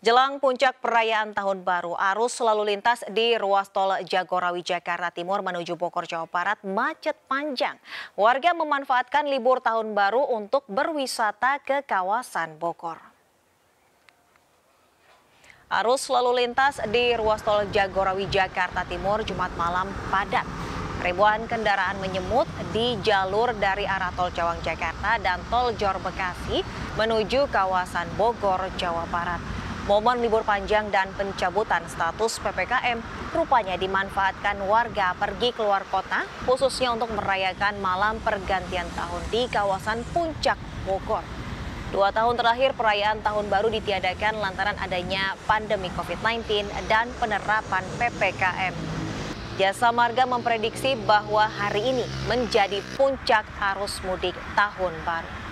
Jelang puncak perayaan Tahun Baru, arus lalu lintas di ruas tol Jagorawi Jakarta Timur menuju Bogor Jawa Barat macet panjang. Warga memanfaatkan libur Tahun Baru untuk berwisata ke kawasan Bogor. Arus lalu lintas di ruas tol Jagorawi Jakarta Timur Jumat malam padat. Ribuan kendaraan menyemut di jalur dari arah tol Cawang Jakarta dan tol Jor Bekasi menuju kawasan Bogor, Jawa Barat. Momen libur panjang dan pencabutan status PPKM rupanya dimanfaatkan warga pergi keluar kota khususnya untuk merayakan malam pergantian tahun di kawasan Puncak Bogor. Dua tahun terakhir perayaan tahun baru ditiadakan lantaran adanya pandemi COVID-19 dan penerapan PPKM. Jasa Marga memprediksi bahwa hari ini menjadi puncak arus mudik tahun baru.